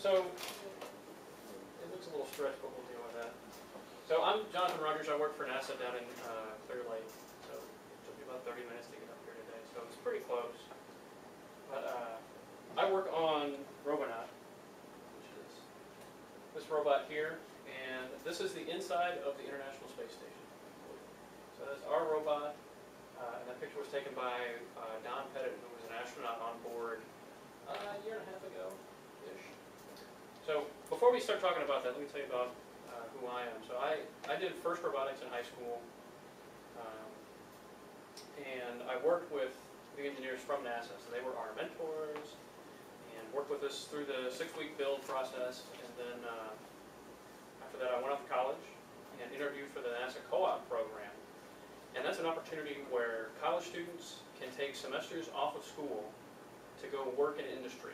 so it looks a little stretched, but we'll deal with that. So I'm Jonathan Rogers. I work for NASA down in uh, Clear Lake. So it took me about 30 minutes to get up here today. So it's pretty close. But uh, I work on Robonaut, which is this robot here, and this is the inside of the International Space Station. So that's our robot, uh, and that picture was taken by uh, Don Pettit, who was an astronaut on board uh, a year and a half ago-ish. So before we start talking about that, let me tell you about uh, who I am. So I, I did FIRST robotics in high school, um, and I worked with the engineers from NASA. So they were our mentors, and worked with us through the six-week build process. And then uh, after that, I went off to college and interviewed for the NASA co-op program. And that's an opportunity where college students can take semesters off of school to go work in industry.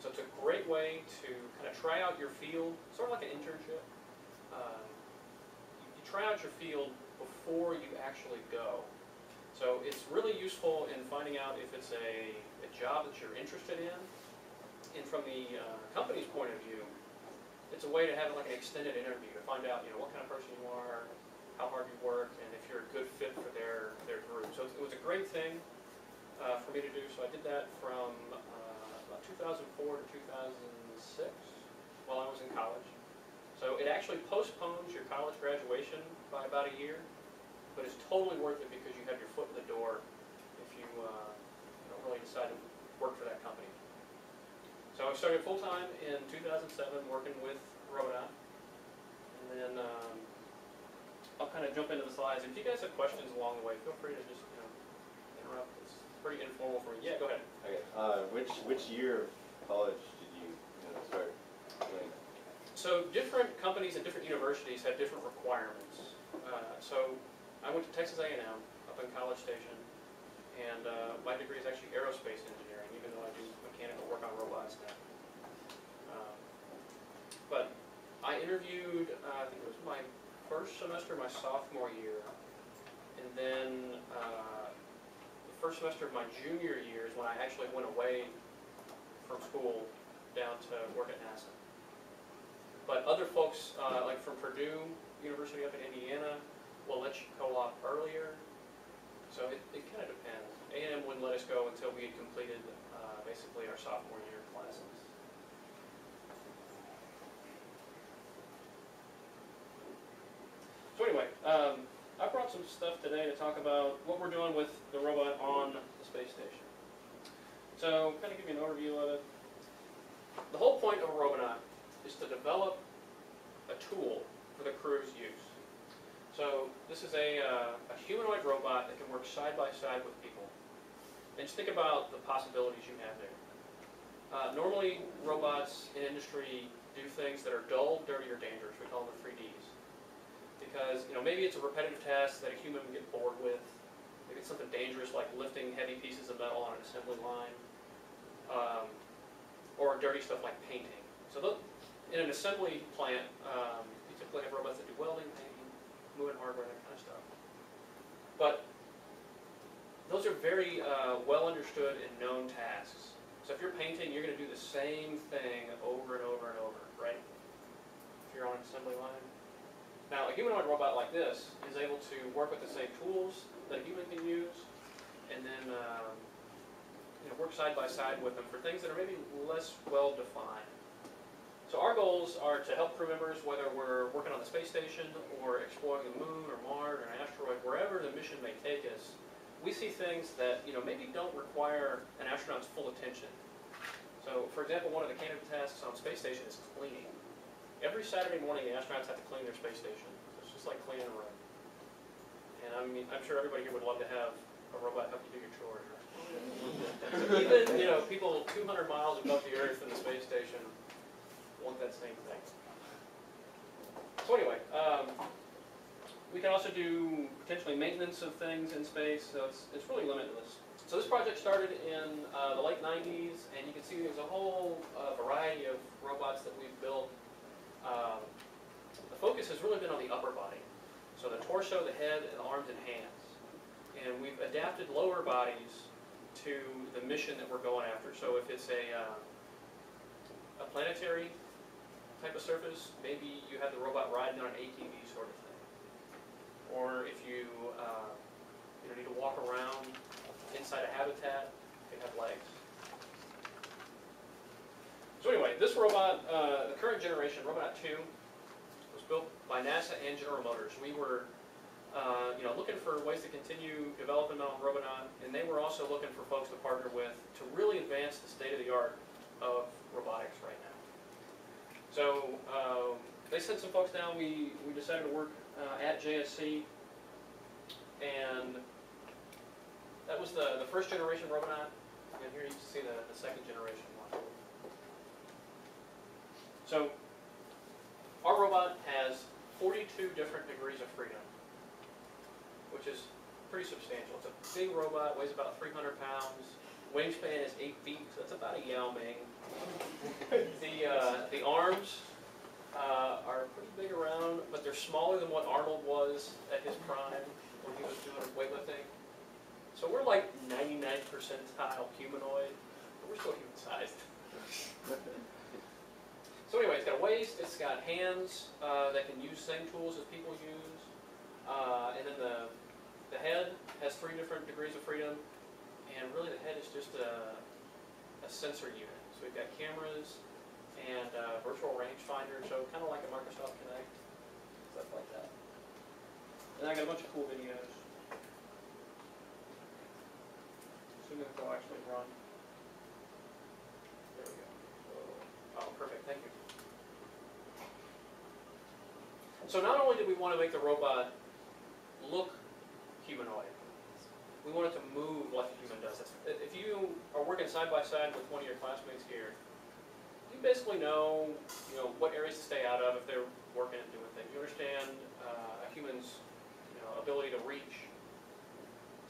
So it's a great way to kind of try out your field, sort of like an internship. Um, you, try out your field before you actually go. So it's really useful in finding out if it's a, a job that you're interested in. And from the uh, company's point of view, it's a way to have like an extended interview to find out, you know, what kind of person you are, how hard you work, and if you're a good fit for their, their group. So it was a great thing uh, for me to do. So I did that from uh, 2004 to 2006 while I was in college. So it actually postpones your college graduation by about a year, but it's totally worth it because you have your foot in the door if you, uh, you know, really decide to work for that company. So I started full-time in 2007 working with Robonaut. And then um, I'll kind of jump into the slides. If you guys have questions along the way, feel free to just, you know, interrupt. It's pretty informal for me. Yeah, go ahead. Okay, uh, which, which year of college did you, you know, start doing? So different companies and different universities have different requirements. Uh, so I went to Texas A&M up in College Station, and uh, my degree is actually aerospace engineering, even though I do mechanical work on robots now. Um, but I interviewed, uh, I think it was my first semester, my sophomore year, and then uh, first semester of my junior year is when I actually went away from school down to work at NASA. But other folks, uh, like from Purdue University up in Indiana, will let you co-op earlier. So it, it kind of depends. A&M wouldn't let us go until we had completed uh, basically our sophomore year classes. So anyway, um, some stuff today to talk about what we're doing with the robot on the space station. So kind of give you an overview of it. The whole point of a Robonaut is to develop a tool for the crew's use. So this is a, uh, a humanoid robot that can work side by side with people. And just think about the possibilities you have there. Uh, normally, robots in industry do things that are dull, dirty, or dangerous. We call them the three Ds. Because you know maybe it's a repetitive task that a human would get bored with. Maybe it's something dangerous like lifting heavy pieces of metal on an assembly line. Um, or dirty stuff like painting. So in an assembly plant, um, you typically have robots that do welding, painting, moving hardware, that kind of stuff. But those are very uh, well understood and known tasks. So if you're painting, you're going to do the same thing over and over and over, right? If you're on an assembly line. Now, a humanoid robot like this is able to work with the same tools that a human can use, and then um, you know, work side by side with them for things that are maybe less well defined. So our goals are to help crew members, whether we're working on the space station or exploring the moon or Mars or an asteroid, wherever the mission may take us, we see things that you know maybe don't require an astronaut's full attention. So, for example, one of the candidate tasks on space station is cleaning. Every Saturday morning, the astronauts have to clean their space station. It's just like cleaning a room. And I mean, I'm sure everybody here would love to have a robot help you do your chores. Right? Even you know people 200 miles above the Earth in the space station want that same thing. So anyway, um, we can also do potentially maintenance of things in space, so it's, it's really limitless. So this project started in uh, the late 90s, and you can see there's a whole uh, variety of robots that we've built. Um, the focus has really been on the upper body. So the torso, the head, and the arms and hands. And we've adapted lower bodies to the mission that we're going after. So if it's a, uh, a planetary type of surface, maybe you have the robot riding on an ATV sort of thing. Or if you, uh, you know, need to walk around inside a habitat, it have legs. So anyway, this robot, uh, the current generation, Robonaut 2, was built by NASA and General Motors. We were, uh, you know, looking for ways to continue developing on Robonaut, and they were also looking for folks to partner with to really advance the state of the art of robotics right now. So um, they sent some folks down. We we decided to work uh, at JSC, and that was the the first generation Robonaut. And here you can see the, the second generation. So our robot has 42 different degrees of freedom, which is pretty substantial. It's a big robot, weighs about 300 pounds. Wingspan is 8 feet, so it's about a Yao Ming. The, uh, the arms uh, are pretty big around, but they're smaller than what Arnold was at his prime when he was doing weightlifting. So we're like 99 percentile humanoid, but we're still human sized. So anyway, it's got a waist, it's got hands uh, that can use same tools as people use, uh, and then the the head has three different degrees of freedom, and really the head is just a, a sensor unit. So we've got cameras and uh, virtual rangefinder, so kind of like a Microsoft Kinect, stuff like that. And I got a bunch of cool videos. Assuming they'll actually run. There we go. Oh, perfect, thank you. So not only did we want to make the robot look humanoid, we want it to move like a human does. If you are working side by side with one of your classmates here, you basically know, you know, what areas to stay out of if they're working and doing things. You understand uh, a human's, you know, ability to reach.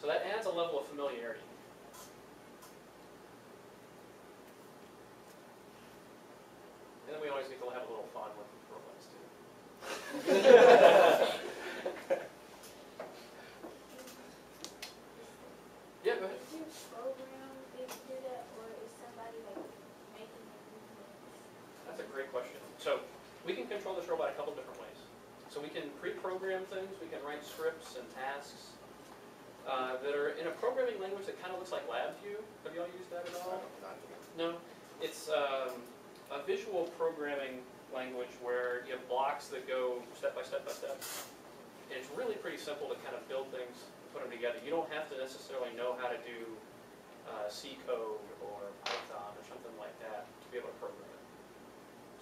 So that adds a level of familiarity. And then we always get to have a little fun with robots too. Yeah, go ahead. Is your program able to do that, or is somebody like making the movements? That's a great question. So we can control this robot a couple different ways. So we can pre-program things, we can write scripts and tasks uh, that are in a programming language that kind of looks like LabVIEW. Have you all used that at all? No, it's um, a visual programming language where you have blocks that go step by step by step. And it's really pretty simple to kind of build things, put them together. You don't have to necessarily know how to do uh, C code or Python or something like that to be able to program it.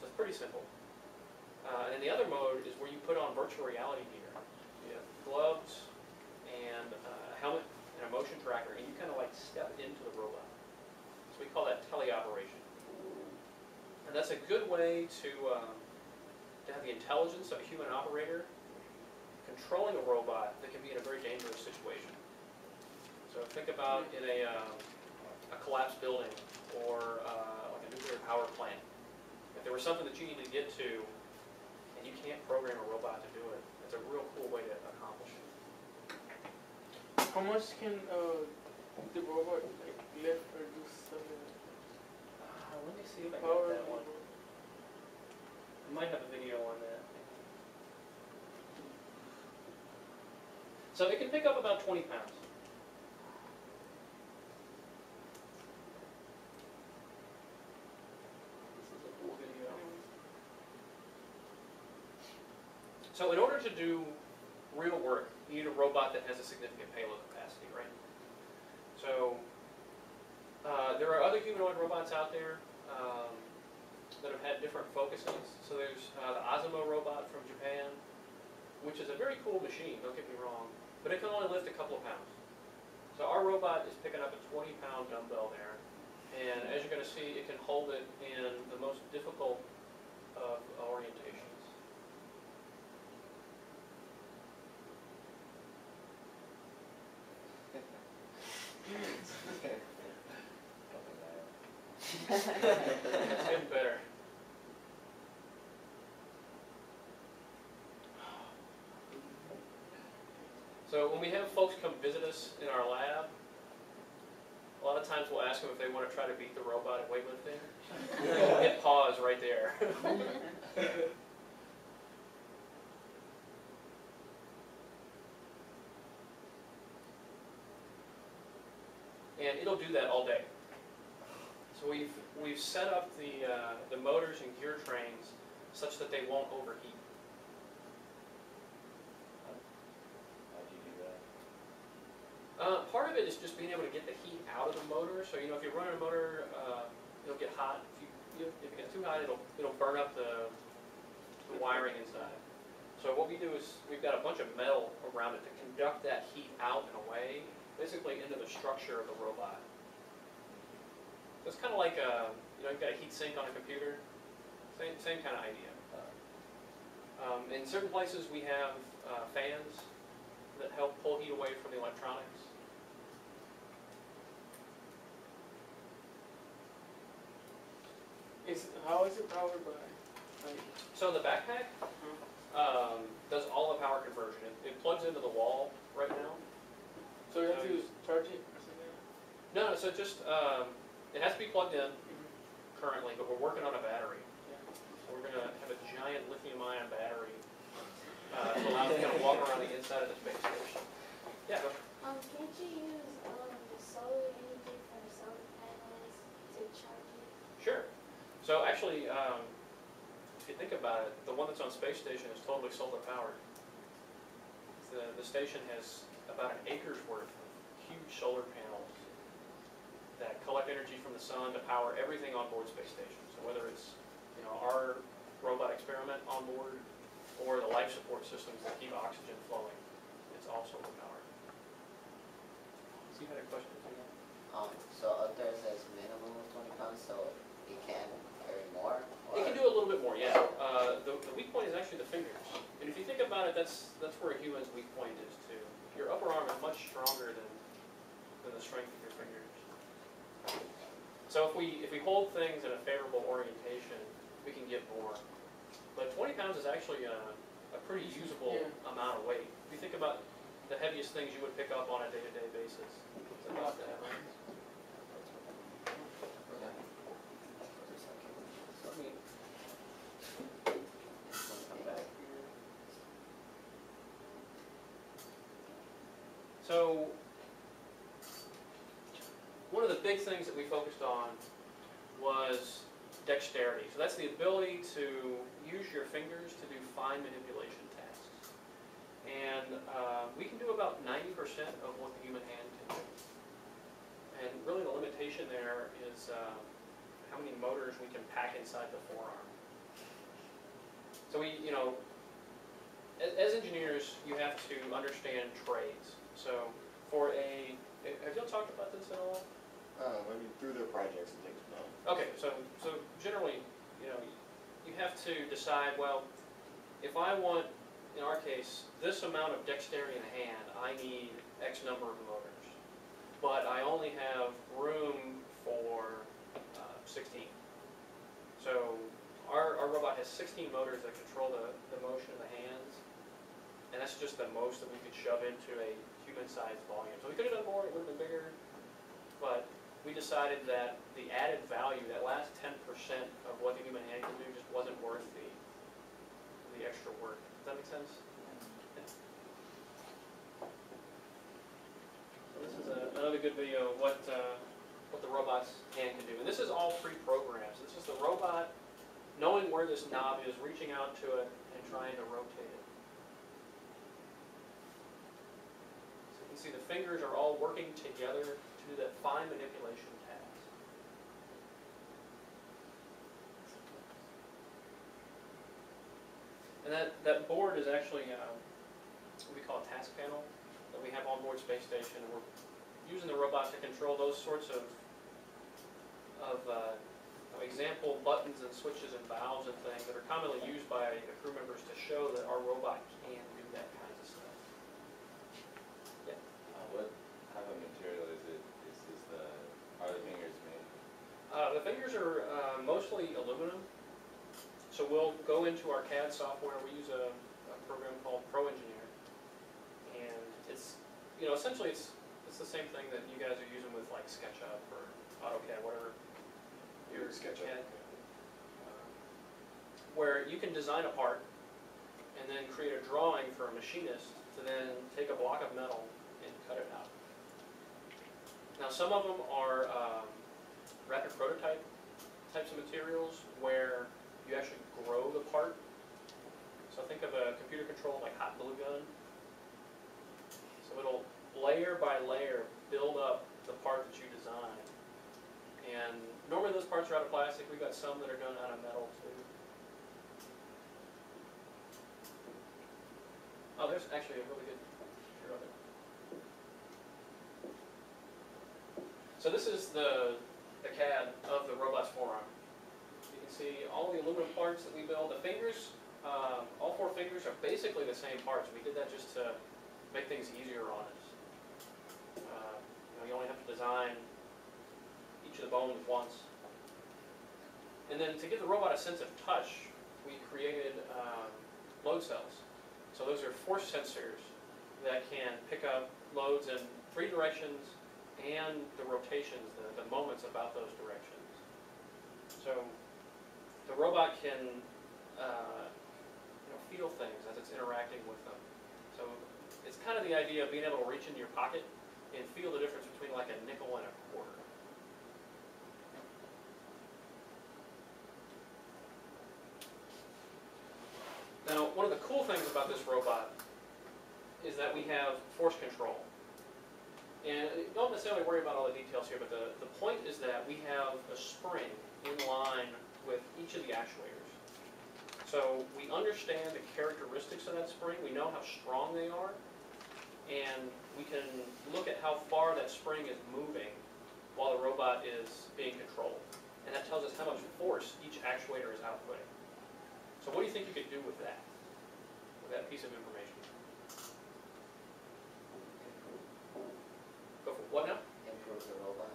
So it's pretty simple. Uh, and the other mode is where you put on virtual reality gear. You have gloves and uh, a helmet and a motion tracker, and you kind of like step into the robot. So we call that teleoperation. And that's a good way to, um, to have the intelligence of a human operator controlling a robot that can be in a very dangerous situation. So think about in a, um, a collapsed building or uh, like a nuclear power plant. If there was something that you need to get to and you can't program a robot to do it, it's a real cool way to accomplish it. How much can uh, the robot like lift or do something? Uh, let me see if I Power that one. Might have a video on that. So it can pick up about 20 pounds. This is a cool video. So in order to do real work, you need a robot that has a significant payload capacity, right? So uh, there are other humanoid robots out there um, that have had different focuses. So there's uh, the ASIMO robot from Japan, which is a very cool machine, don't get me wrong, but it can only lift a couple of pounds. So our robot is picking up a 20 pound dumbbell there, and as you're going to see, it can hold it in the most difficult of orientations. It's getting better. So when we have folks come visit us in our lab, a lot of times we'll ask them if they want to try to beat the robot at weightlifting. Hit pause right there. and it'll do that all day. So we've, we've set up the, uh, the motors and gear trains such that they won't overheat. How'd you do that? Uh, part of it is just being able to get the heat out of the motor, so you know, if you're running a motor, uh, it'll get hot. If you, if it gets too hot, it'll, it'll burn up the, the wiring inside. So what we do is, we've got a bunch of metal around it to conduct that heat out and away, basically into the structure of the robot. It's kind of like a, you know, you've got a heat sink on a computer, same, same kind of idea. Um, in certain places, we have, uh, fans that help pull heat away from the electronics. Is, how is it powered by, like, So the backpack, um, does all the power conversion. It, it plugs into the wall right now. so you have to charge it or something? No, no, so just, um, it has to be plugged in currently, but we're working on a battery. Yeah. So we're gonna have a giant lithium ion battery, uh, to allow us to kind of walk around the inside of the space station. Yeah, go. Um, can't you use, um, the solar energy from the solar panels to charge it? Sure. So actually, um, if you think about it, the one that's on space station is totally solar powered. The, the station has about an acre's worth of huge solar panels that collect energy from the sun to power everything on board space station. So whether it's, you know, our robot experiment on board or the life support systems that keep oxygen flowing, it's all solar powered. So you had a question? Um, so up there it says minimum of twenty pounds, so it can carry more? It can do a little bit more, yeah. Uh, the, the weak point is actually the fingers. And if you think about it, that's, that's where a human's weak point is too. Your upper arm is much stronger than, than the strength of your fingers. So if we, if we hold things in a favorable orientation, we can get more. But twenty pounds is actually a, a pretty usable Yeah. amount of weight. If you think about the heaviest things you would pick up on a day-to-day basis, it's about that, right? So, I mean, Come back. So, one of the big things that we focused on was dexterity. So that's the ability to use your fingers to do fine manipulation tasks. And uh, we can do about 90% of what the human hand can do. And really the limitation there is uh, how many motors we can pack inside the forearm. So we, you know, as, as engineers, you have to understand trades. So for a, have y'all talked about this at all? Uh, I mean, through their projects and things, no. Okay, so, so generally, you know, you have to decide, well, if I want, in our case, this amount of dexterity in a hand, I need X number of motors. But I only have room for uh, sixteen. So our, our robot has sixteen motors that control the, the motion of the hands. And that's just the most that we could shove into a human-sized volume. So we could have done more, it would have been bigger, but we decided that the added value, that last ten percent of what the human hand can do just wasn't worth the, the extra work. Does that make sense? So this is a- another good video of what, uh, what the robot's hand can do. And this is all pre-programmed. So This is the robot knowing where this knob is, reaching out to it and trying to rotate it. So you can see the fingers are all working together to do that fine manipulation task. And that, that board is actually, uh, what we call a task panel that we have on board space station. And we're using the robot to control those sorts of, of, uh, of example buttons and switches and valves and things that are commonly used by the crew members to show that our robot can do that kinds of stuff. Uh, what type of material is it, is this the, are the fingers made? Uh, the fingers are uh, mostly aluminum. So we'll go into our CAD software, we use a, a program called Pro Engineer. And it's, you know, essentially it's, it's the same thing that you guys are using with like SketchUp or AutoCAD, whatever. your SketchUp. CAD. Uh, where you can design a part and then create a drawing for a machinist to then take a block of metal and cut it out. Now, some of them are um, rapid prototype types of materials where you actually grow the part. So think of a computer controlled like hot glue gun. So it'll layer by layer build up the part that you design. And normally those parts are out of plastic. We've got some that are done out of metal too. Oh, there's actually a really good picture of it. So this is the, the CAD of the robot's forearm. You can see all the aluminum parts that we build. The fingers, um, all four fingers are basically the same parts. We did that just to make things easier on us. Uh, you know, you only have to design each of the bones once. And then to give the robot a sense of touch, we created um, load cells. So those are force sensors that can pick up loads in three directions and the rotations, the, the moments about those directions. So the robot can uh, you know, feel things as it's interacting with them. So it's kind of the idea of being able to reach into your pocket and feel the difference between like a nickel and a quarter. Now, one of the cool things about this robot is that we have force control. And don't necessarily worry about all the details here, but the, the point is that we have a spring in line with each of the actuators. So we understand the characteristics of that spring, we know how strong they are, and we can look at how far that spring is moving while the robot is being controlled. And that tells us how much force each actuator is outputting. So what do you think you could do with that, with that piece of information? Go for, what now? Improve the robot.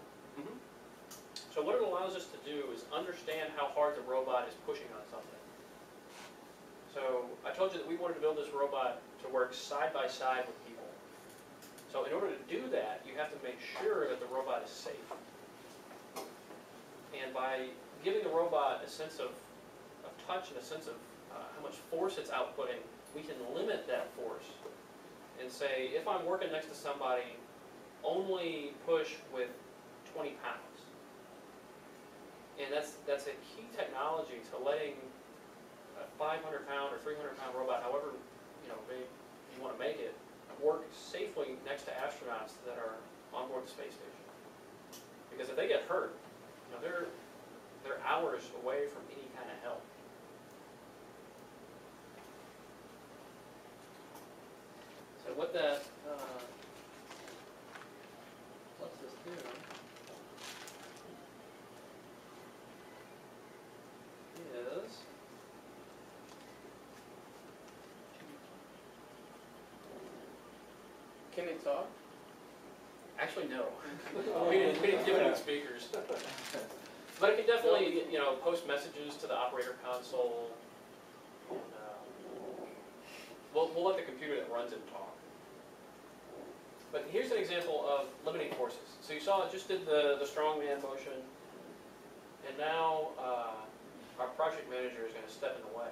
So what it allows us to do is understand how hard the robot is pushing on something. So I told you that we wanted to build this robot to work side by side with people. So in order to do that, you have to make sure that the robot is safe. And by giving the robot a sense of, of touch and a sense of uh, how much force it's outputting, we can limit that force and say, if I'm working next to somebody, only push with 20 pounds. And that's, that's a key technology to letting a 500 pound or 300 pound robot, however, you know, big you want to make it, work safely next to astronauts that are on board the space station. Because if they get hurt, you know, they're, they're hours away from any kind of help. So what that, uh, lets us do is, Can it talk? actually, no. We didn't, we didn't give it any speakers. But it can definitely, you know, post messages to the operator console. and, uh, We'll, we'll let the computer that runs it talk. But here's an example of limiting forces. So you saw it just did the, the strongman motion. And now, uh, our project manager is gonna step in the way.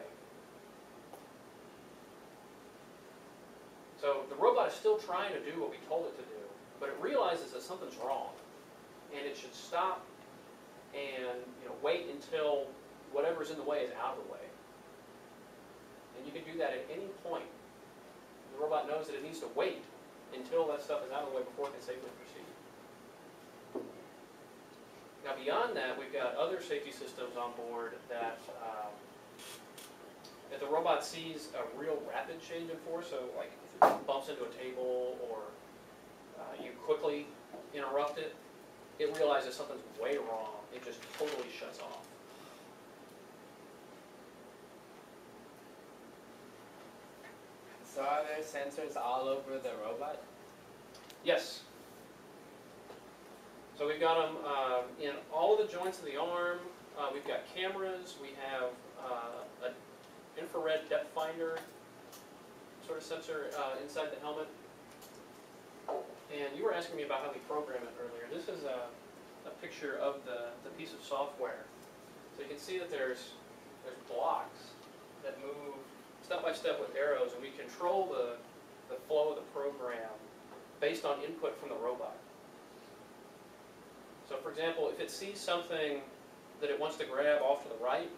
So the robot is still trying to do what we told it to do, but it realizes that something's wrong. And it should stop and, you know, wait until whatever's in the way is out of the way. And you can do that at any point. The robot knows that it needs to wait until that stuff is out of the way before it can safely proceed. Now beyond that, we've got other safety systems on board that, um, if the robot sees a real rapid change in force, so like bumps into a table or uh, you quickly interrupt it, it realizes something's way wrong, it just totally shuts off. So are there sensors all over the robot? Yes. So we've got them um, in all of the joints of the arm. Uh, we've got cameras. We have uh, an infrared depth finder sort of sensor uh, inside the helmet. And you were asking me about how we program it earlier. This is a, a picture of the, the piece of software. So you can see that there's there's blocks that move step by step with arrows, and we control the, the flow of the program based on input from the robot. So for example, if it sees something that it wants to grab off to the right,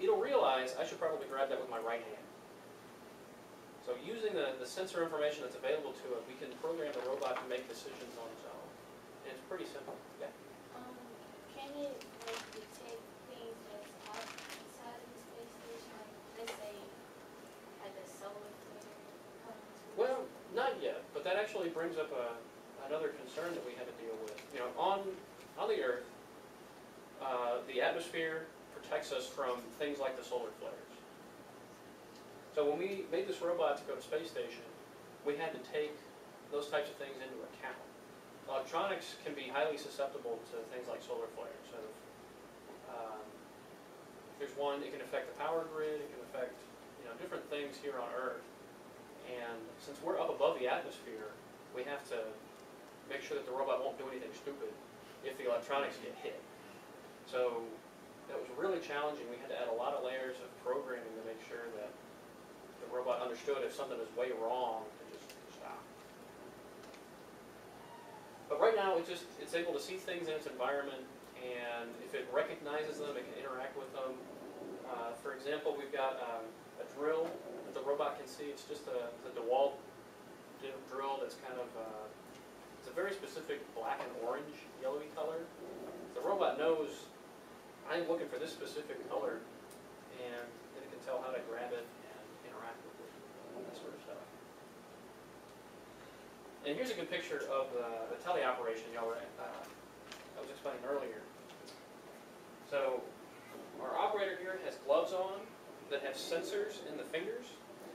it'll realize I should probably grab that with my right hand. Using the, the sensor information that's available to it, we can program the robot to make decisions on its own. And it's pretty simple. Yeah. Um, can it like detect things that's outside of the space station, like let's say like a solar flare Well, not yet, but that actually brings up a, another concern that we have to deal with. You know, on, on the Earth, uh, the atmosphere protects us from things like the solar flares. So when we made this robot to go to space station, we had to take those types of things into account. Electronics can be highly susceptible to things like solar flares. So, um, if there's one, it can affect the power grid, it can affect, you know, different things here on Earth. And since we're up above the atmosphere, we have to make sure that the robot won't do anything stupid if the electronics get hit. So that was really challenging. We had to add a lot of layers of programming to make sure that the robot understood if something is way wrong to just stop. But right now, it just, it's able to see things in its environment, and if it recognizes them, it can interact with them. Uh, for example, we've got um, a drill that the robot can see. It's just a, it's a DeWalt drill that's kind of, uh, it's a very specific black and orange yellowy color. The robot knows, I'm looking for this specific color, and it can tell how to grab it and interact with it, that sort of stuff. And here's a good picture of the, the teleoperation y'all were, uh, I was explaining earlier. So, our operator here has gloves on that have sensors in the fingers.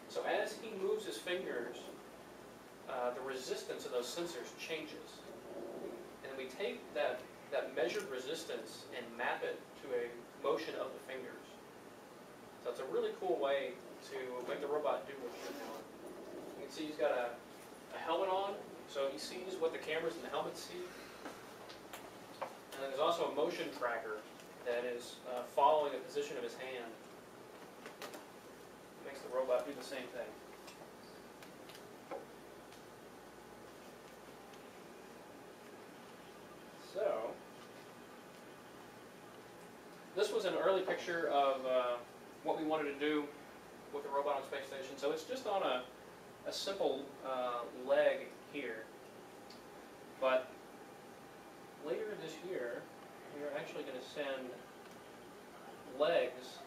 So as he moves his fingers, uh, the resistance of those sensors changes. And we take that, that measured resistance and map it to a motion of the fingers. So it's a really cool way to make the robot do what you're doing. You can see he's got a, a helmet on, so he sees what the cameras in the helmet see. And then there's also a motion tracker that is uh, following the position of his hand. Makes the robot do the same thing. So, this was an early picture of uh, what we wanted to do with the robot on space station. So it's just on a, a simple uh, leg here. But later this year, we are actually going to send legs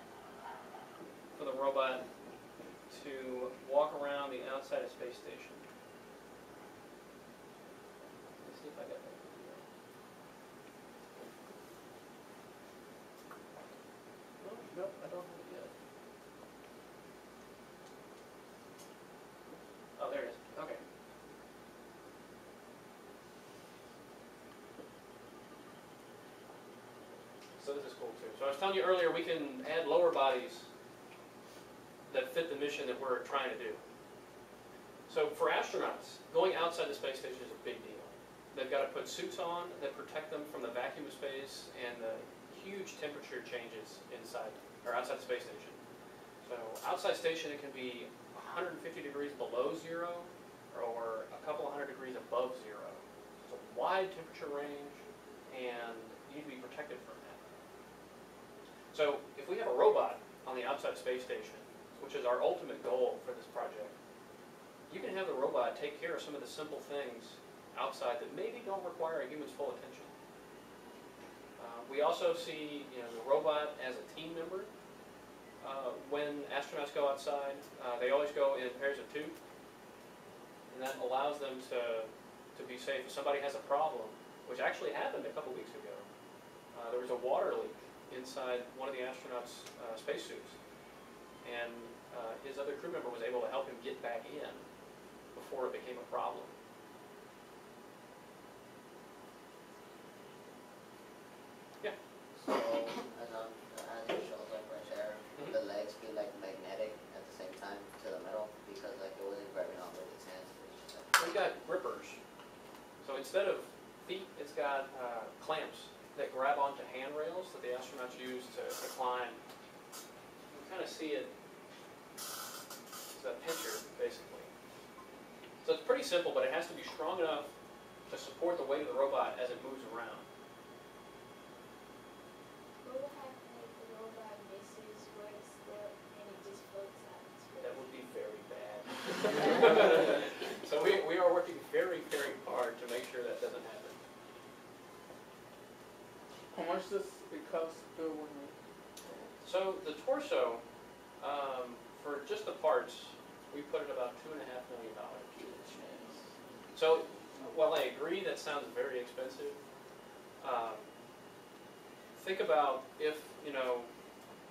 for the robot to walk around the outside of space station. Let's see if I got that video. No, nope, I don't have it yet. Oh, there it is. Okay. So this is cool too. So I was telling you earlier, we can add lower bodies that fit the mission that we're trying to do. So for astronauts, going outside the space station is a big deal. They've got to put suits on that protect them from the vacuum of space and the huge temperature changes inside or outside the space station. So outside station, it can be 150 degrees below zero or a couple hundred degrees above zero. It's a wide temperature range, and you need to be protected from. So if we have a robot on the outside space station, which is our ultimate goal for this project, you can have the robot take care of some of the simple things outside that maybe don't require a human's full attention. Uh, we also see you know, the robot as a team member. Uh, when astronauts go outside, uh, they always go in pairs of two, and that allows them to, to be safe. If somebody has a problem, which actually happened a couple weeks ago, uh, there was a water leak inside one of the astronauts' uh, spacesuits, and uh, his other crew member was able to help him get back in before it became a problem. So, as on, as it shows like right there, Mhm. the legs be like magnetic at the same time to the metal because like it wasn't grabbing on with its hands. It's just like, We've got grippers. So instead of feet, it's got uh, clamps that grab onto handrails that the astronauts use to, to climb. You can kind of see it. So pretty simple, but it has to be strong enough to support the weight of the robot as it moves around. What would happen if the robot misses where to step and it just floats out in space? That would be very bad. so we, we are working very, very hard to make sure that doesn't happen. How much does it cost to build one? So the torso, for just the parts, we put in about two and a half million dollars. So while I agree that sounds very expensive, um, think about if, you know,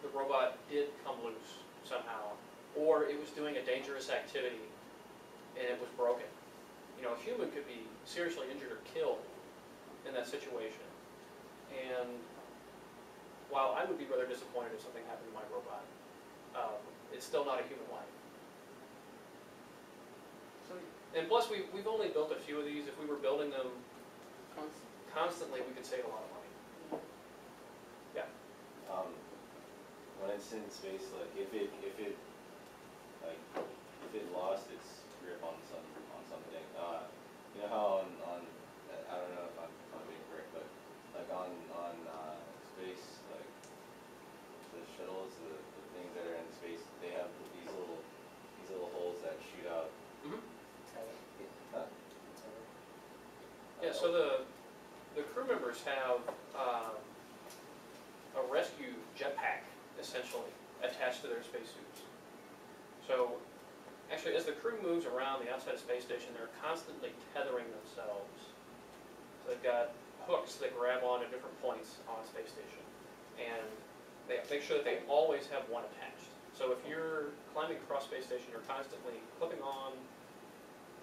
the robot did come loose somehow, or it was doing a dangerous activity and it was broken. You know, a human could be seriously injured or killed in that situation. And while I would be rather disappointed if something happened to my robot, um, it's still not a human life. So, And plus, we, we've only built a few of these. If we were building them cons- constantly, we could save a lot of money. Um, when it's in space, like if it, if it, like, if it lost its grip on some, on something, uh, you know how on, on, I don't know if I'm, if I'm being correct, but like on, on, uh, space, like, the shuttles, the, the things that are in space, they have these little, these little holes that shoot out. Huh? Yeah, so the, the crew members have, um, a rescue jetpack, essentially, attached to their spacesuits. So, actually, as the crew moves around the outside of space station, they're constantly tethering themselves. So they've got hooks that grab on at different points on space station. And they make sure that they always have one attached. So if you're climbing across space station, you're constantly clipping on,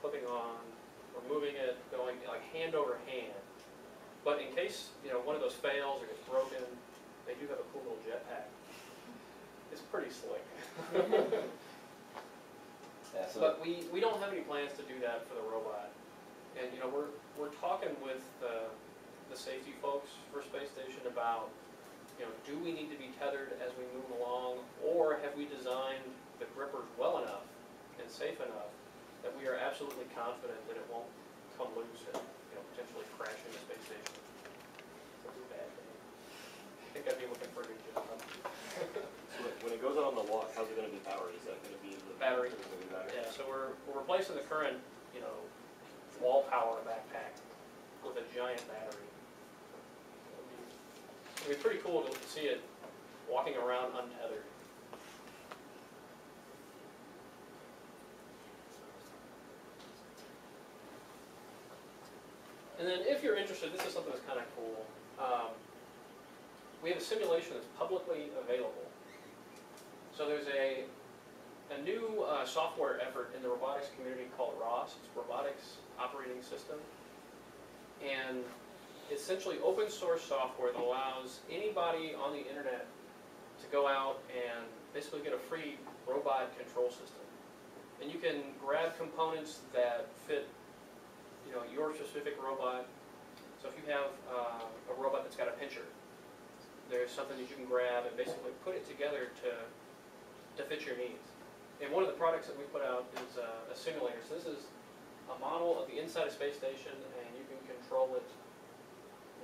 clipping on, or moving it, going like hand over hand. But in case, you know, one of those fails or gets broken, they do have a cool little jetpack. It's pretty slick. Yeah, so, But we, we don't have any plans to do that for the robot. And, you know, we're, we're talking with the, the safety folks for Space Station about, you know, do we need to be tethered as we move along? Or have we designed the grippers well enough and safe enough that we are absolutely confident that it won't come loose and, you know, potentially Space Station? That's a bad thing. I think I'd be looking for a good job. So when- it goes out on the walk, how's it gonna be powered? Is that gonna be the? Battery. Is it gonna be battery? Yeah, so we're, we're replacing the current, you know, wall power backpack with a giant battery. It'd be pretty cool to see it walking around untethered. And then if you're interested, this is something that's kind of cool. Um, we have a simulation that's publicly available. So there's a, a new uh, software effort in the robotics community called ROS, it's Robotics Operating System. And essentially open source software that allows anybody on the internet to go out and basically get a free robot control system. And you can grab components that fit, you know, your specific robot. So if you have uh, a robot that's got a pincher, there's something that you can grab and basically put it together to, to fit your needs. And one of the products that we put out is uh, a simulator. So this is a model of the inside of space station, and you can control it.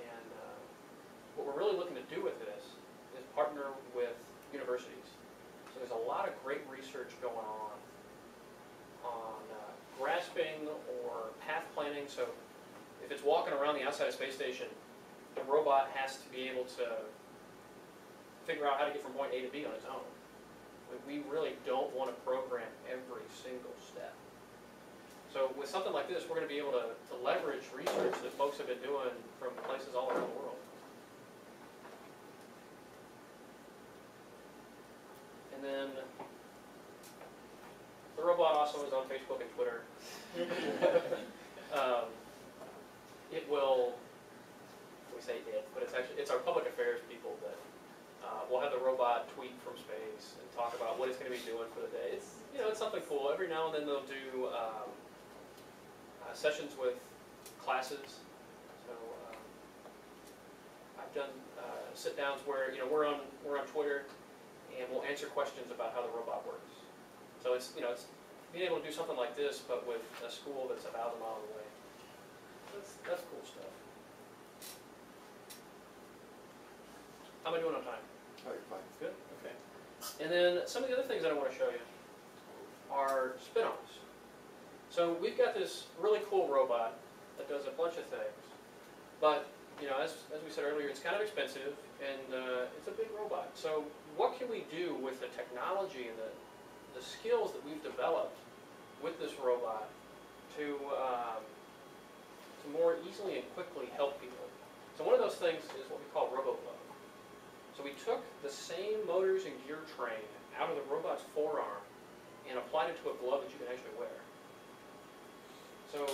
And uh, what we're really looking to do with this is partner with universities. So there's a lot of great research going on on uh, grasping or path planning. So if it's walking around the outside of space station, the robot has to be able to figure out how to get from point A to B on its own. We- really don't want to program every single step. So with something like this, we're going to be able to, to leverage research that folks have been doing from places all around the world. And then the robot also is on Facebook and Twitter. Um, It will, we say it, but it's actually, it's our public affairs people that, uh, will have the robot tweet from space and talk about what it's gonna be doing for the day. It's, you know, it's something cool. Every now and then they'll do, um, uh, sessions with classes. So, um, I've done, uh, sit downs where, you know, we're on, we're on Twitter and we'll answer questions about how the robot works. So it's, you know, it's being able to do something like this, but with a school that's a thousand miles away. That's, that's cool stuff. How am I doing on time? Alright, fine. Good, okay. And then some of the other things that I want to show you are spin-offs. So we've got this really cool robot that does a bunch of things. But, you know, as, as we said earlier, it's kind of expensive and uh, it's a big robot. So what can we do with the technology and the, the skills that we've developed with this robot to, um, to more easily and quickly help people? So one of those things is what we call RoboGlove. So we took the same motors and gear train out of the robot's forearm and applied it to a glove that you can actually wear. So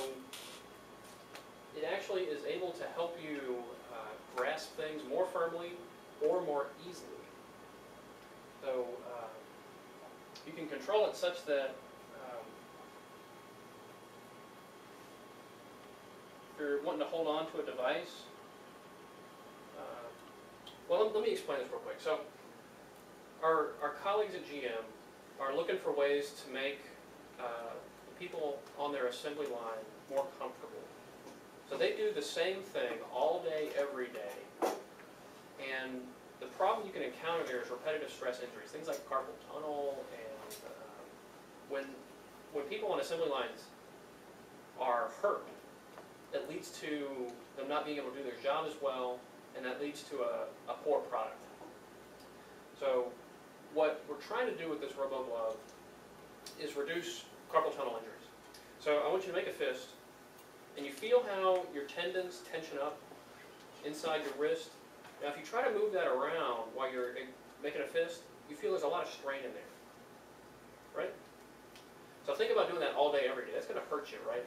it actually is able to help you uh, grasp things more firmly or more easily. So uh, you can control it such that um, if you're wanting to hold on to a device, uh, well, let, let me explain this real quick. So, our, our colleagues at GM are looking for ways to make uh, people on their assembly line more comfortable. So they do the same thing all day, every day. And the problem you can encounter there is repetitive stress injuries, things like carpal tunnel and when, when people on assembly lines are hurt, it leads to them not being able to do their job as well, and that leads to a, a poor product. So what we're trying to do with this RoboGlove is reduce carpal tunnel injuries. So I want you to make a fist, and you feel how your tendons tension up inside your wrist. Now if you try to move that around while you're eh, making a fist, you feel there's a lot of strain in there? So think about doing that all day, every day. That's gonna hurt you, right?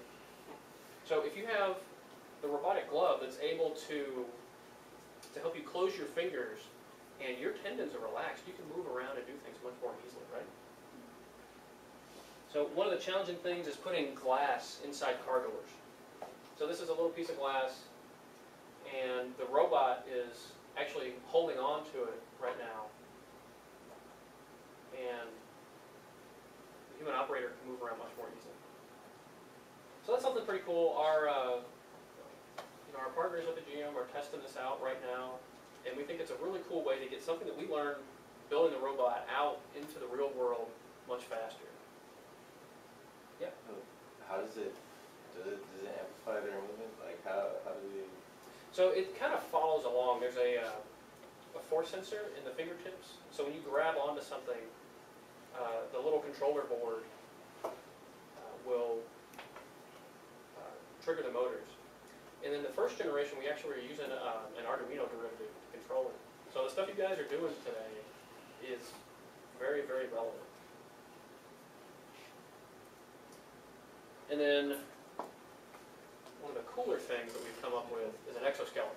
So if you have the robotic glove that's able to to help you close your fingers and your tendons are relaxed, you can move around and do things much more easily, right? So one of the challenging things is putting glass inside car doors. So this is a little piece of glass and the robot is actually holding on to it right now. And human operator can move around much more easily. So that's something pretty cool. Our, uh, you know, our partners at the GM are testing this out right now, and we think it's a really cool way to get something that we learned building the robot out into the real world much faster. Yeah. How does it, does it, does it amplify their movement? Like how, how do they? So it kind of follows along. There's a, uh, a force sensor in the fingertips. So when you grab onto something, uh, the little controller board uh, will uh, trigger the motors. And then the first generation, we actually were using um, an Arduino derivative to control it. So the stuff you guys are doing today is very, very relevant. And then one of the cooler things that we've come up with is an exoskeleton.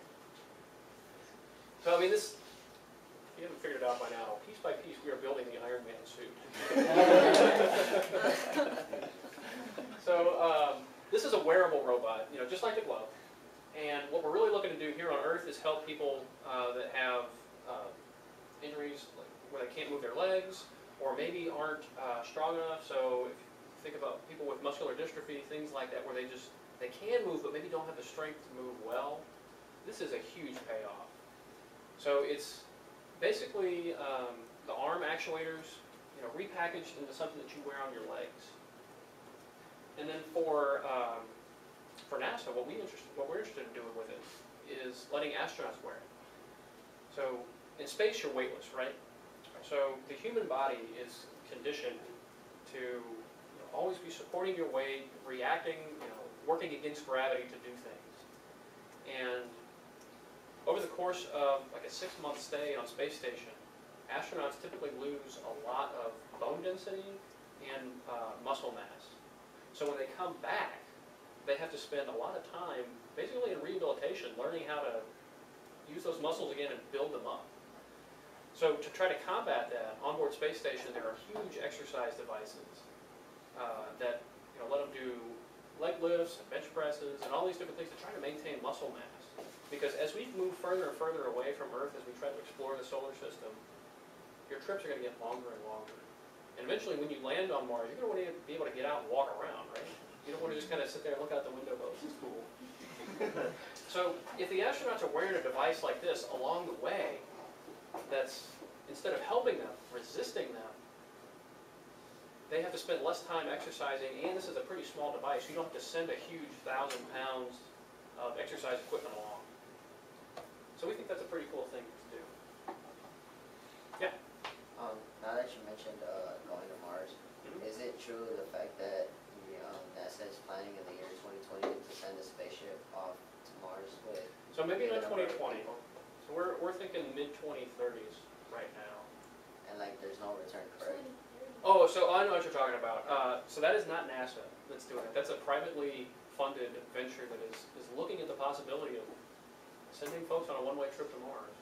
So I mean this, you haven't figured it out by now, piece by piece we are building the Iron Man suit. so um, this is a wearable robot, you know, just like the glove. And what we're really looking to do here on Earth is help people uh, that have uh, injuries like where they can't move their legs, or maybe aren't uh, strong enough. So if you think about people with muscular dystrophy, things like that, where they just they can move, but maybe don't have the strength to move well. This is a huge payoff. So it's basically um, the arm actuators, you know, repackaged into something that you wear on your legs. And then for um, for NASA, what we interest, what we're interested in doing with it is letting astronauts wear it. So in space, you're weightless, right? So the human body is conditioned to you know, always be supporting your weight, reacting, you know, working against gravity to do things. And over the course of like a six-month stay on space station, astronauts typically lose a lot of bone density and uh, muscle mass. So when they come back, they have to spend a lot of time, basically in rehabilitation, learning how to use those muscles again and build them up. So to try to combat that, onboard space station, there are huge exercise devices uh, that you know, let them do leg lifts and bench presses and all these different things to try to maintain muscle mass. Because as we move further and further away from Earth, as we try to explore the solar system, your trips are going to get longer and longer. And eventually, when you land on Mars, you're gonna want to be able to get out and walk around, right? You don't want to just kind of sit there and look out the window, go, this is cool. So if the astronauts are wearing a device like this along the way, that's, instead of helping them, resisting them, they have to spend less time exercising, and this is a pretty small device, you don't have to send a huge thousand pounds of exercise equipment along. So we think that's a pretty cool thing to do. Um, now that you mentioned, uh, going to Mars, Mhm. is it true the fact that, the, um, NASA is planning in the year twenty twenty to send a spaceship off to Mars with, So maybe not Yeah, twenty number of twenty, people? so we're, we're thinking mid twenty thirties right now. and like, there's no return, correct? Oh, so I know what you're talking about. Uh, so that is not NASA that's doing it. That's a privately funded venture that is, is looking at the possibility of sending folks on a one-way trip to Mars.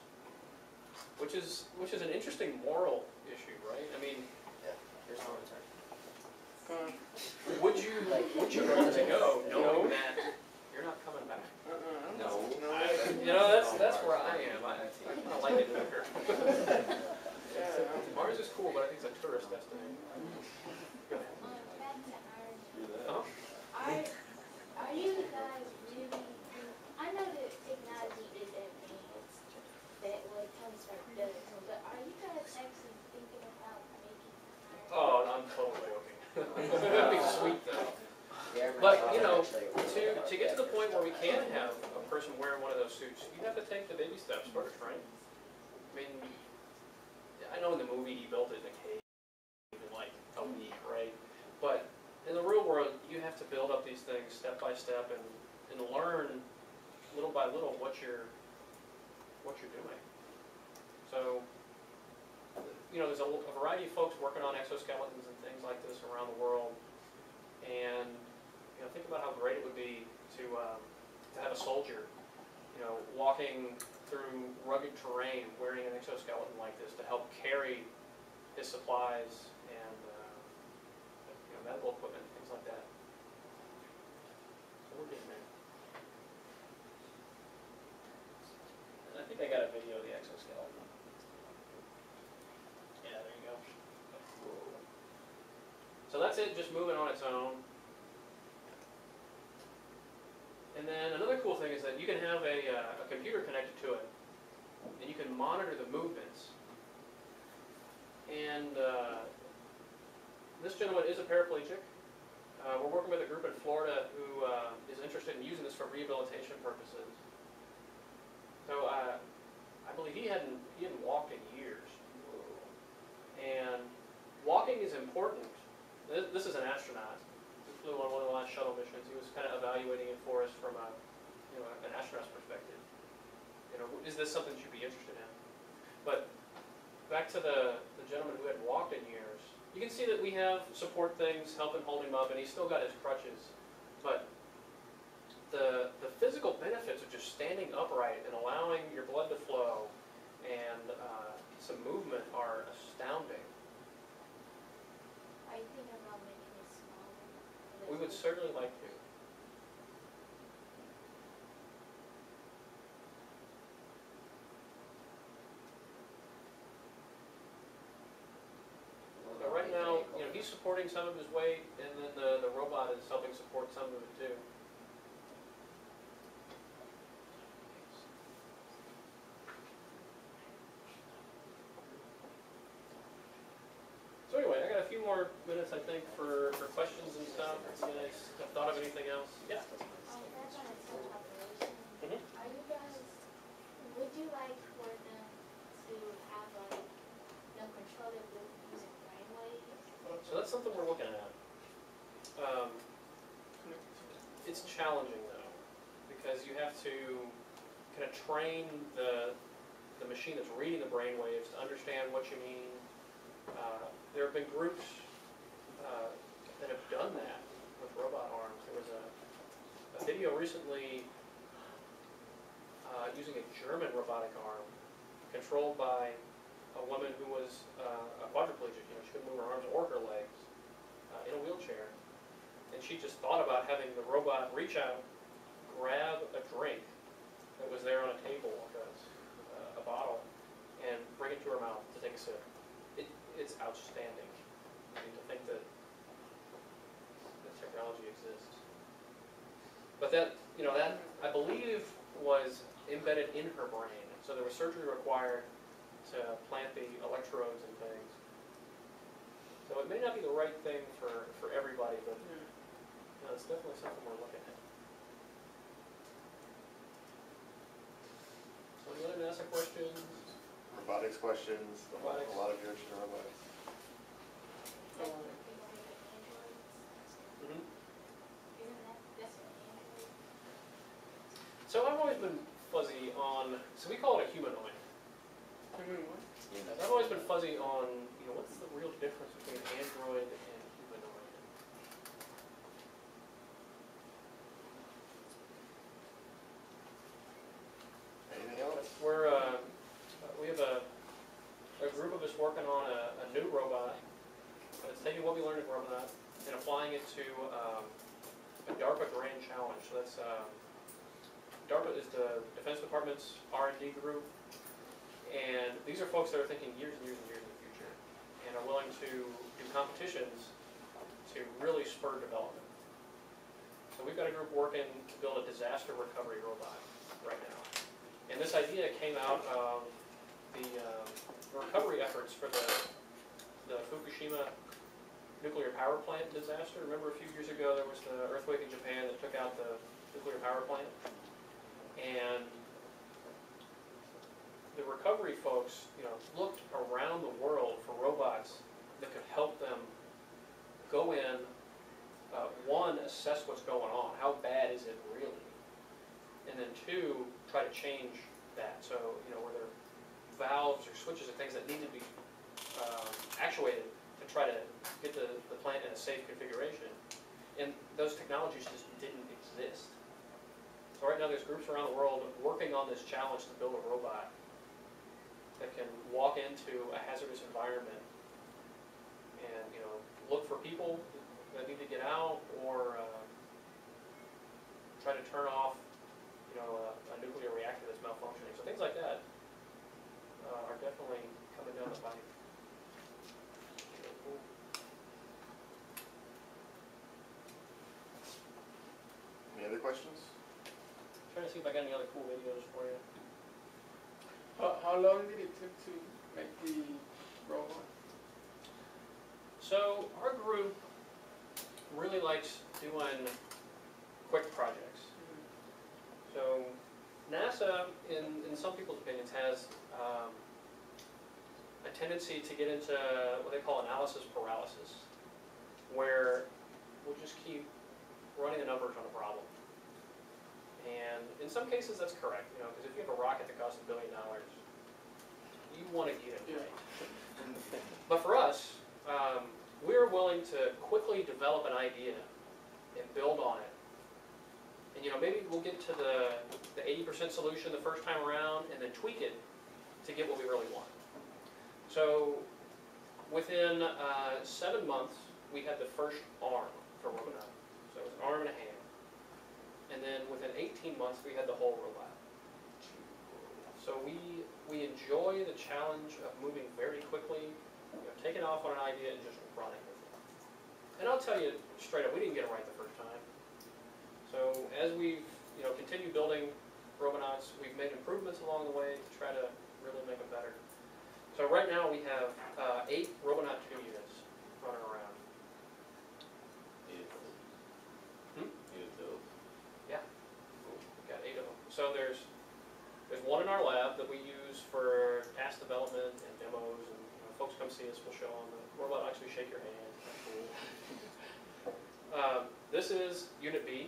Which is, which is an interesting moral issue, right? I mean, yeah, There's no return. Uh, would you, like? would you want to go knowing that you're not coming back? uh-uh. No. I- You know, that's, that's where I am. I, I kinda like it here. Yeah, Mars is cool, but I think it's a tourist destination. Go ahead. Back to Iron Uh-huh. Are, are you guys really, I know that technology is advanced, that what comes from does, but are you guys actually thinking about making iron? Oh, I'm totally. That'd be sweet though. But, you know, To, to get to the point where we can have a person wearing one of those suits, you have to take the baby steps first, right? I mean, I know in the movie he built it in a cave in like a week, right? But in the real world, you have to build up these things step by step and, and learn little by little what you're, what you're doing. So, you know, there's a, a variety of folks working on exoskeletons and things like this around the world. And, you know, think about how great it would be to, um, to have a soldier, you know, walking through rugged terrain wearing an exoskeleton like this to help carry his supplies and, uh, you know, medical equipment, things like that. So we're getting there. I think I got a video of the exoskeleton. Yeah, there you go. So that's it, just moving on its own. And then another cool thing is that you can have a, uh, a computer connected to it, and you can monitor the movements. And uh, this gentleman is a paraplegic. Uh, we're working with a group in Florida who uh, is interested in using this for rehabilitation purposes. So uh, I believe he hadn't he hadn't walked in years, and walking is important. This, is an astronaut who flew on one of the last shuttle missions. He was kind of evaluating it for us from a, you know, an astronaut's perspective. You know, is this something you'd be interested in? But back to the, the gentleman who hadn't walked in years, you can see that we have support things helping hold him up, and he's still got his crutches. But the, the physical benefits of just standing upright and allowing your blood to flow and uh, some movement are astounding. Are you thinking about making it smaller? We would certainly like to. But right now, you know, he's supporting some of his weight, and then the, the robot is helping support some of it too. So anyway, I got a few more minutes, I think, for, for questions and stuff. If you guys have thought of anything else? Yeah. Um, back on its own operation, Mhm. are you guys, would you like for them to have like, them control it with using brainwaves? So that's something we're looking at. Um, it's challenging though, because you have to kind of train the, the machine that's reading the brain waves to understand what you mean. Uh, there have been groups uh, that have done that with robot arms. There was a, a video recently uh, using a German robotic arm controlled by a woman who was uh, a quadriplegic, you know, she couldn't move her arms or her legs, uh, in a wheelchair, and she just thought about having the robot reach out, grab a drink that was there on a table, like a, uh, a bottle, and bring it to her mouth to take a sip. It, it's outstanding. I mean, to think that the technology exists. But that, you know, that I believe was embedded in her brain. So there was surgery required to plant the electrodes and things so it may not be the right thing for, for everybody, but, you know, it's definitely something we're looking at. So any other NASA questions? Robotics questions, a lot Robotics. a lot of your interested in robotics. That's what people make with androids. Mhm. Isn't that, that's what android? So I've always been fuzzy on, so we call it a humanoid. I mean. I've always been fuzzy on, you know, what's the real difference between android and humanoid? Anything else? We're, uh, we have a, a group of us working on a, a new robot. It's taking what we learned in Robot and applying it to, um, a DARPA Grand Challenge. So that's, um, DARPA is the Defense Department's R and D group. And these are folks that are thinking years and years and years in the future and are willing to do competitions to really spur development. So we've got a group working to build a disaster recovery robot right now. And this idea came out of the um, recovery efforts for the, the Fukushima nuclear power plant disaster. Remember a few years ago, there was the earthquake in Japan that took out the nuclear power plant? And the recovery folks, you know, looked around the world for robots that could help them go in, uh, one, assess what's going on, how bad is it really? And then two, try to change that, so, you know, were there valves or switches or things that need to be, um, actuated to try to get the, the plant in a safe configuration? And those technologies just didn't exist. So right now, there's groups around the world working on this challenge to build a robot that can walk into a hazardous environment and, you know, look for people that need to get out or, uh, try to turn off, you know, a, a nuclear reactor that's malfunctioning. So things like that, uh, are definitely coming down the pipe. Any other questions? Trying to see if I got any other cool videos for you. How, how long did it take to make the robot? So our group really likes doing quick projects. So NASA, in, in some people's opinions, has um, a tendency to get into what they call analysis paralysis, where we'll just keep running the numbers on a problem. And in some cases, that's correct, you know, because if you have a rocket that costs a billion dollars, you want to get it right. But for us, um, we're willing to quickly develop an idea and build on it. And you know, maybe we'll get to the, the eighty percent solution the first time around and then tweak it to get what we really want. So, within, uh, seven months, we had the first arm for Robonaut. So it was an arm and a hand. And then within eighteen months, we had the whole robot. So we, we enjoy the challenge of moving very quickly, you know, taking off on an idea and just running with it. And I'll tell you straight up, we didn't get it right the first time. So as we've, you know, continued building Robonauts, we've made improvements along the way to try to really make them better. So right now, we have, uh, eight Robonaut two units running around. Eight of those. Hmm? Eight of those. We've got eight of them. So there's, there's one in our lab that we use for task development and demos, and you know, folks come see us, we'll show them, the robot actually shake your hand. Um, this is Unit B,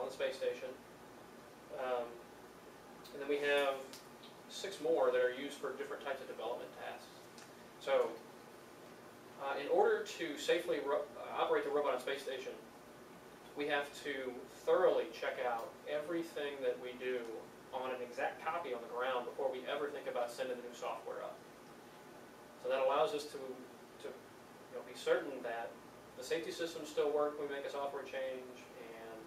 on the space station. Um, and then we have six more that are used for different types of development tasks. So, uh, in order to safely uh, operate the robot on space station, we have to thoroughly check out everything that we do on an exact copy on the ground before we ever think about sending the new software up. So that allows us to, to, you know, be certain that the safety systems still work when we make a software change, and,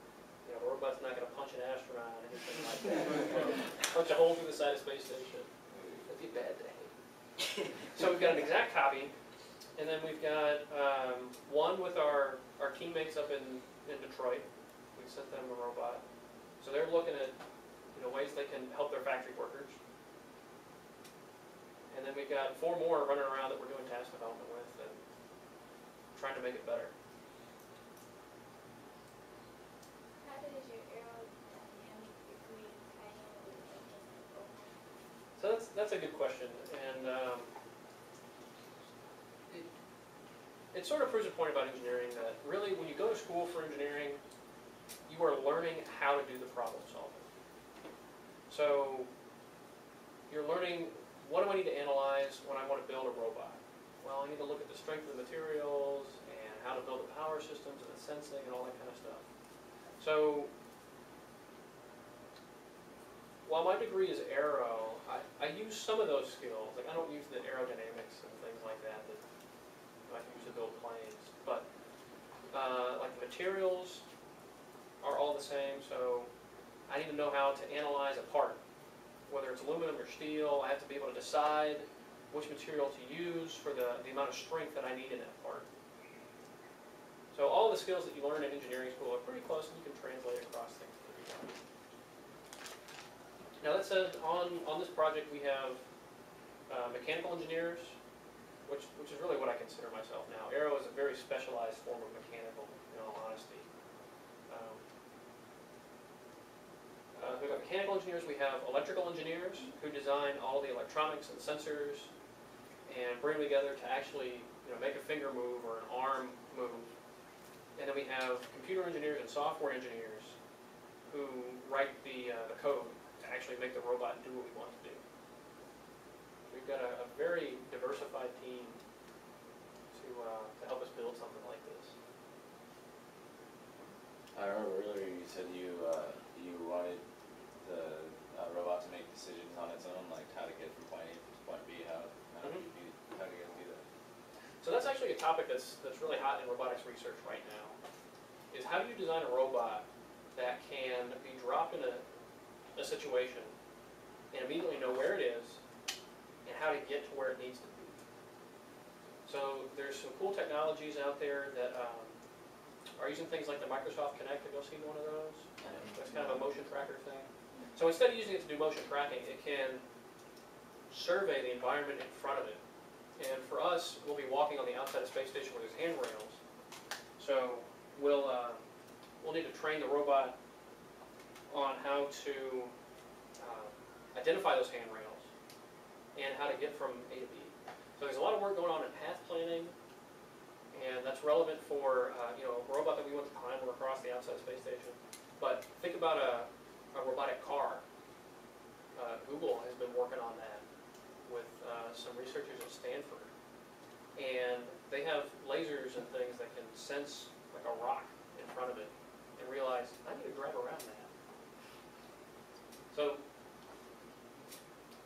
you know, the robot's not gonna punch an astronaut, or anything like that. Punch a hole through the side of space station. That'd be a bad day. So we've got an exact copy, And then we've got, um, one with our, our teammates up in, in Detroit. We sent them a robot. So they're looking at, you know, ways they can help their factory workers. And then we've got four more running around that we're doing task development with and trying to make it better. How does your aerodynamic degree tie in with making a robot? So that's, that's a good question, and, um, it, it sort of proves a point about engineering that really, when you go to school for engineering, you are learning how to do the problem solving. So, you're learning, what do I need to analyze when I wanna build a robot? Well, I need to look at the strength of the materials, and how to build the power systems, and the sensing, and all that kind of stuff. So, while my degree is aero, I, I use some of those skills, like I don't use the aerodynamics and things like that that I can use to build planes, but, uh, like the materials are all the same, so I need to know how to analyze a part. Whether it's aluminum or steel, I have to be able to decide which material to use for the, the amount of strength that I need in that part. So all the skills that you learn in engineering school are pretty close and you can translate across things pretty well. Now that said, on, on this project, we have uh, mechanical engineers, which, which is really what I consider myself now. Aero is a very specialized form of mechanical, in all honesty. Um, uh, we've got mechanical engineers, we have electrical engineers who design all the electronics and sensors and bring them together to actually, you know, make a finger move or an arm move. And then we have computer engineers and software engineers who write the, uh, the code to actually make the robot do what we want to do. We've got a, a very diversified team to, uh, to help us build something like this. I remember earlier you said you, uh, you wanted the uh, robot to make decisions on its own, like how to get from point A to point B, how, how do you do, how do you do that? So that's actually a topic that's, that's really hot in robotics research right now, is how do you design a robot that can be dropped in a, a situation and immediately know where it is and how to get to where it needs to be. So there's some cool technologies out there that, um, are using things like the Microsoft Kinect, have you all seen one of those? That's kind of a motion tracker thing. So instead of using it to do motion tracking, it can survey the environment in front of it. And for us, we'll be walking on the outside of Space Station where there's handrails. So we'll, uh, we'll need to train the robot on how to uh, identify those handrails and how to get from A to B. So there's a lot of work going on in path planning, and that's relevant for, uh, you know, a robot that we want to climb or across the outside of Space Station. But think about a, a robotic car. Uh, Google has been working on that with uh, some researchers at Stanford. And they have lasers and things that can sense like a rock in front of it and realize, I need to drive around that. So,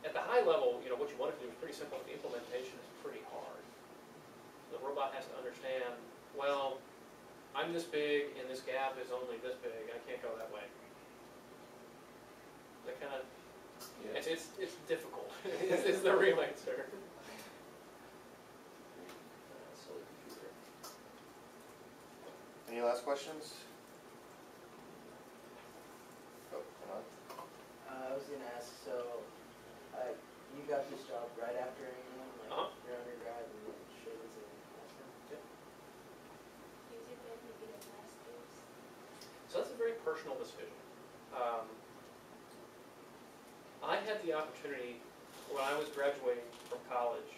at the high level, you know, what you want to do is pretty simple, the implementation is pretty hard. The robot has to understand, well, I'm this big and this gap is only this big, I can't go that way. That kind of, Yeah. it's, it's, it's difficult, is, is the real answer. Uh, silly computer. Any last questions? Oh, come on. Uh, I was gonna ask, so, uh, you got this job right after A&M, Uh-huh. like, your undergrad and then straight into master? Is it better to get a master's? So that's a very personal decision. Um, I had the opportunity, when I was graduating from college,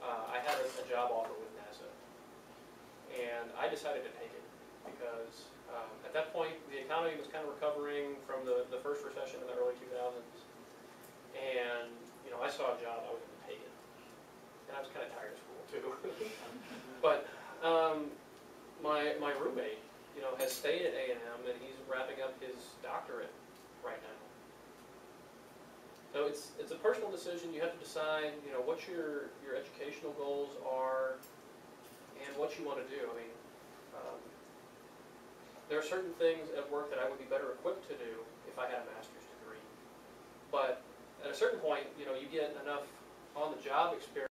uh, I had a, a job offer with NASA. And I decided to take it because um, at that point, the economy was kind of recovering from the, the first recession in the early 2000s. And, you know, I saw a job, I was going to take it. And I was kind of tired of school too. but um, my, my roommate, you know, has stayed at A&M and he's wrapping up his doctorate right now. So it's, it's a personal decision, you have to decide, you know, what your, your educational goals are and what you want to do. I mean, um, there are certain things at work that I would be better equipped to do if I had a master's degree. But at a certain point, you know, you get enough on-the-job experience